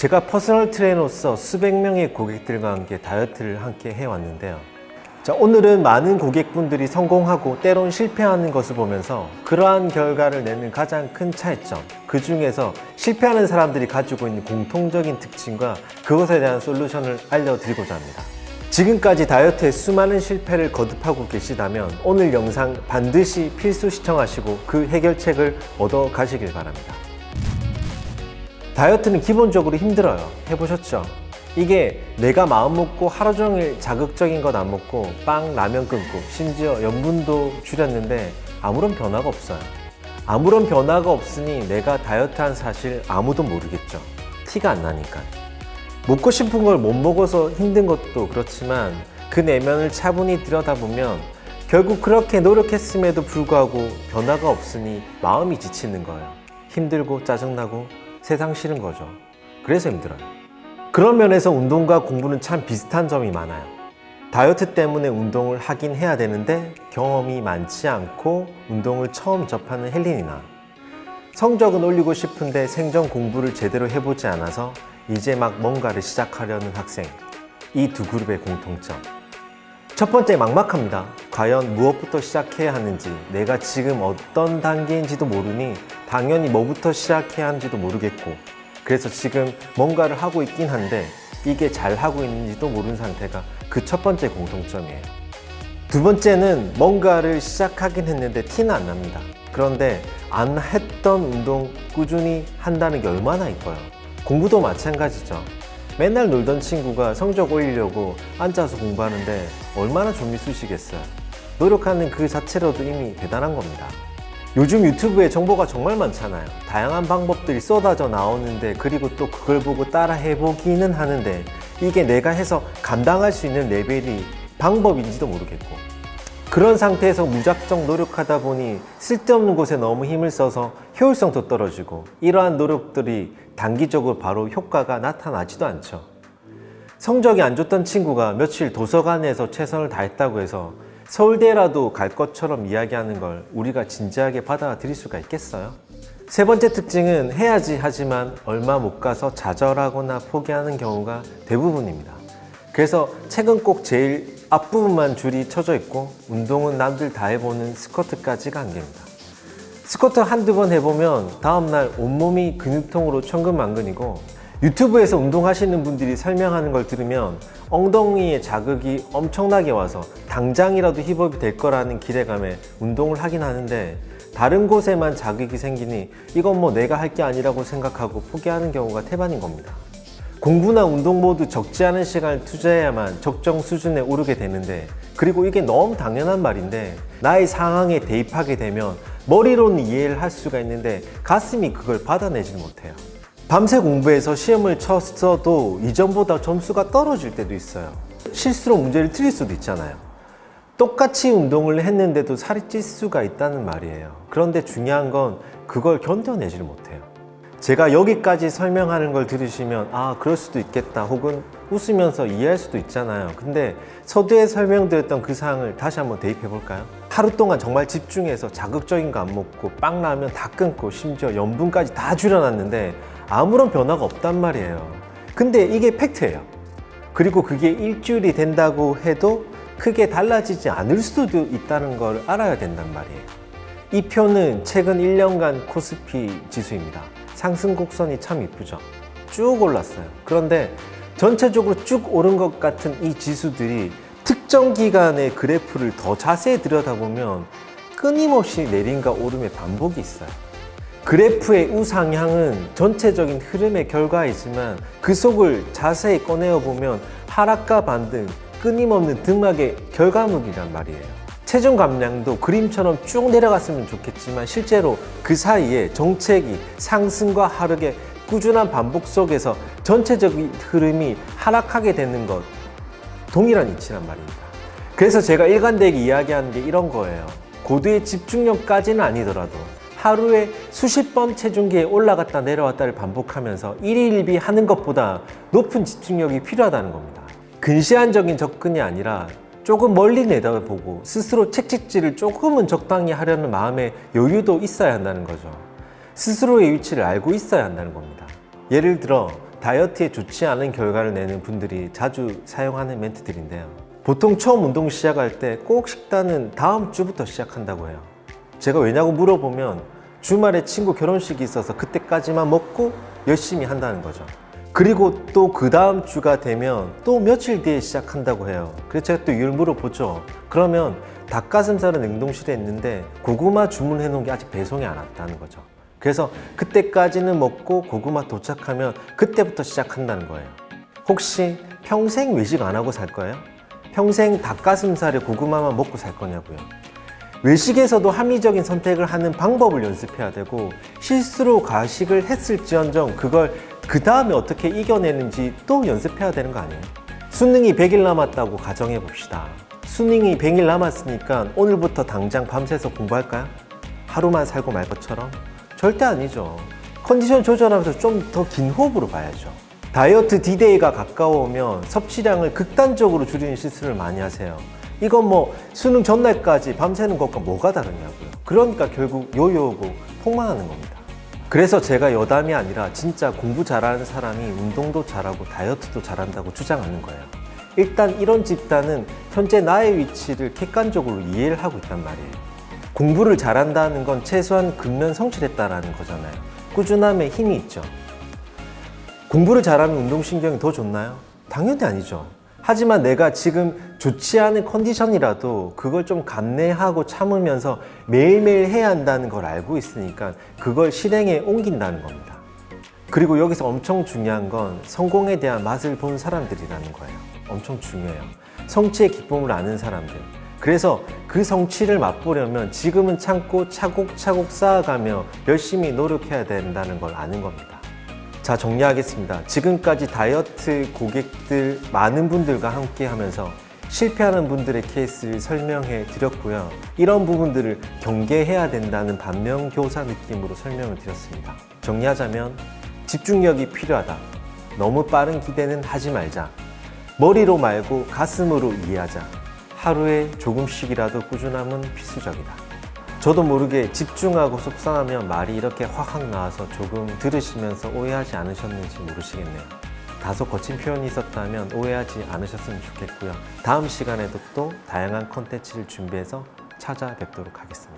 제가 personal 트레이너로서 수백 명의 고객들과 함께 다이어트를 함께 해왔는데요. 자, 오늘은 많은 고객분들이 성공하고 때론 실패하는 것을 보면서 그러한 결과를 내는 가장 큰 차이점, 그 중에서 실패하는 사람들이 가지고 있는 공통적인 특징과 그것에 대한 솔루션을 알려드리고자 합니다. 지금까지 다이어트에 수많은 실패를 거듭하고 계시다면 오늘 영상 반드시 필수 시청하시고 그 해결책을 얻어 가시길 바랍니다. 다이어트는 기본적으로 힘들어요. 해보셨죠? 이게 내가 마음 먹고 하루 종일 자극적인 것안 먹고 빵, 라면 끊고 심지어 염분도 줄였는데 아무런 변화가 없어요. 아무런 변화가 없으니 내가 다이어트한 사실 아무도 모르겠죠. 티가 안 나니까. 먹고 싶은 걸 못 먹어서 힘든 것도 그렇지만 그 내면을 차분히 들여다보면 결국 그렇게 노력했음에도 불구하고 변화가 없으니 마음이 지치는 거예요. 힘들고 짜증나고 세상 싫은 거죠. 그래서 힘들어요. 그런 면에서 운동과 공부는 참 비슷한 점이 많아요. 다이어트 때문에 운동을 하긴 해야 되는데 경험이 많지 않고 운동을 처음 접하는 헬린이나 성적은 올리고 싶은데 생전 공부를 제대로 해보지 않아서 이제 막 뭔가를 시작하려는 학생 이 두 그룹의 공통점 첫 번째 막막합니다 과연 무엇부터 시작해야 하는지 내가 지금 어떤 단계인지도 모르니 당연히 뭐부터 시작해야 하는지도 모르겠고 그래서 지금 뭔가를 하고 있긴 한데 이게 잘 하고 있는지도 모르는 상태가 그 첫 번째 공통점이에요 두 번째는 뭔가를 시작하긴 했는데 티는 안 납니다 그런데 안 했던 운동 꾸준히 한다는 게 얼마나 이뻐요 공부도 마찬가지죠. 맨날 놀던 친구가 성적 올리려고 앉아서 공부하는데 얼마나 좀이 쑤시겠어요. 노력하는 그 자체로도 이미 대단한 겁니다. 요즘 유튜브에 정보가 정말 많잖아요. 다양한 방법들이 쏟아져 나오는데 그리고 또 그걸 보고 따라 해보기는 하는데 이게 내가 해서 감당할 수 있는 레벨이 방법인지도 모르겠고 그런 상태에서 무작정 노력하다 보니 쓸데없는 곳에 너무 힘을 써서 효율성도 떨어지고 이러한 노력들이 단기적으로 바로 효과가 나타나지도 않죠. 성적이 안 좋던 친구가 며칠 도서관에서 최선을 다했다고 해서 서울대라도 갈 것처럼 이야기하는 걸 우리가 진지하게 받아들일 수가 있겠어요? 세 번째 특징은 해야지 하지만 얼마 못 가서 좌절하거나 포기하는 경우가 대부분입니다. 그래서 책은 꼭 제일 앞부분만 줄이 쳐져 있고 운동은 남들 다 해보는 스쿼트까지가 한계입니다. 스쿼트 한두 번 해보면 다음날 온몸이 근육통으로 천근만근이고 유튜브에서 운동하시는 분들이 설명하는 걸 들으면 엉덩이에 자극이 엄청나게 와서 당장이라도 힙업이 될 거라는 기대감에 운동을 하긴 하는데 다른 곳에만 자극이 생기니 이건 뭐 내가 할 게 아니라고 생각하고 포기하는 경우가 태반인 겁니다. 공부나 운동 모두 적지 않은 시간을 투자해야만 적정 수준에 오르게 되는데 그리고 이게 너무 당연한 말인데 나의 상황에 대입하게 되면 머리로는 이해를 할 수가 있는데 가슴이 그걸 받아내지 못해요 밤새 공부해서 시험을 쳤어도 이전보다 점수가 떨어질 때도 있어요. 실수로 문제를 틀릴 수도 있잖아요. 똑같이 운동을 했는데도 살이 찔 수가 있다는 말이에요. 그런데 중요한 건 그걸 견뎌내질 못해요. 제가 여기까지 설명하는 걸 들으시면 아 그럴 수도 있겠다 혹은 웃으면서 이해할 수도 있잖아요. 근데 서두에 설명드렸던 그 사항을 다시 한번 대입해 볼까요? 하루 동안 정말 집중해서 자극적인 거 안 먹고 빵 라면 다 끊고 심지어 염분까지 다 줄여놨는데 아무런 변화가 없단 말이에요. 근데 이게 팩트예요. 그리고 그게 일주일이 된다고 해도 크게 달라지지 않을 수도 있다는 걸 알아야 된단 말이에요. 이 표는 최근 1년간 코스피 지수입니다. 상승 곡선이 참 이쁘죠? 쭉 올랐어요. 그런데 전체적으로 쭉 오른 것 같은 이 지수들이 특정 기간의 그래프를 더 자세히 들여다보면 끊임없이 내림과 오름의 반복이 있어요 그래프의 우상향은 전체적인 흐름의 결과이지만 그 속을 자세히 꺼내어 보면 하락과 반등, 끊임없는 등락의 결과물이란 말이에요 체중 감량도 그림처럼 쭉 내려갔으면 좋겠지만 실제로 그 사이에 정책이 상승과 하락의 꾸준한 반복 속에서 전체적인 흐름이 하락하게 되는 것 동일한 이치란 말입니다. 그래서 제가 일관되게 이야기하는 게 이런 거예요. 고도의 집중력까지는 아니더라도 하루에 수십 번 체중계에 올라갔다 내려왔다를 반복하면서 일일비 하는 것보다 높은 집중력이 필요하다는 겁니다. 근시안적인 접근이 아니라 조금 멀리 내다보고 스스로 책찍질을 조금은 적당히 하려는 마음의 여유도 있어야 한다는 거죠. 스스로의 위치를 알고 있어야 한다는 겁니다. 예를 들어 다이어트에 좋지 않은 결과를 내는 분들이 자주 사용하는 멘트들인데요. 보통 처음 운동 시작할 때 꼭 식단은 다음 주부터 시작한다고 해요. 제가 왜냐고 물어보면 주말에 친구 결혼식이 있어서 그때까지만 먹고 열심히 한다는 거죠. 그리고 또 그 다음 주가 되면 또 며칠 뒤에 시작한다고 해요. 그래서 제가 또 이유를 물어보죠. 그러면 닭가슴살은 냉동실에 있는데 고구마 주문해 놓은 게 아직 배송이 안 왔다는 거죠. 그래서 그때까지는 먹고 고구마 도착하면 그때부터 시작한다는 거예요. 혹시 평생 외식 안 하고 살 거예요? 평생 닭가슴살에 고구마만 먹고 살 거냐고요. 외식에서도 합리적인 선택을 하는 방법을 연습해야 되고 실수로 가식을 했을지언정 그걸 그 다음에 어떻게 이겨내는지 또 연습해야 되는 거 아니에요? 수능이 100일 남았다고 가정해 봅시다. 수능이 100일 남았으니까 오늘부터 당장 밤새서 공부할까요? 하루만 살고 말 것처럼? 절대 아니죠. 컨디션 조절하면서 좀 더 긴 호흡으로 봐야죠. 다이어트 디데이가 가까워오면 섭취량을 극단적으로 줄이는 실수를 많이 하세요. 이건 뭐 수능 전날까지 밤새는 것과 뭐가 다르냐고요. 그러니까 결국 요요 오고 폭망하는 겁니다. 그래서 제가 여담이 아니라 진짜 공부 잘하는 사람이 운동도 잘하고 다이어트도 잘한다고 주장하는 거예요. 일단 이런 집단은 현재 나의 위치를 객관적으로 이해를 하고 있단 말이에요. 공부를 잘한다는 건 최소한 근면 성취했다라는 거잖아요. 꾸준함에 힘이 있죠. 공부를 잘하면 운동신경이 더 좋나요? 당연히 아니죠. 하지만 내가 지금 좋지 않은 컨디션이라도 그걸 좀 감내하고 참으면서 매일매일 해야 한다는 걸 알고 있으니까 그걸 실행에 옮긴다는 겁니다. 그리고 여기서 엄청 중요한 건 성공에 대한 맛을 본 사람들이라는 거예요. 엄청 중요해요. 성취의 기쁨을 아는 사람들. 그래서 그 성취를 맛보려면 지금은 참고 차곡차곡 쌓아가며 열심히 노력해야 된다는 걸 아는 겁니다. 자, 정리하겠습니다. 지금까지 다이어트 고객들 많은 분들과 함께 하면서 실패하는 분들의 케이스를 설명해 드렸고요. 이런 부분들을 경계해야 된다는 반면교사 느낌으로 설명을 드렸습니다. 정리하자면 집중력이 필요하다. 너무 빠른 기대는 하지 말자. 머리로 말고 가슴으로 이해하자. 하루에 조금씩이라도 꾸준함은 필수적이다. 저도 모르게 집중하고 속상하면 말이 이렇게 확확 나와서 조금 들으시면서 오해하지 않으셨는지 모르시겠네요. 다소 거친 표현이 있었다면 오해하지 않으셨으면 좋겠고요. 다음 시간에도 또 다양한 컨텐츠를 준비해서 찾아뵙도록 하겠습니다.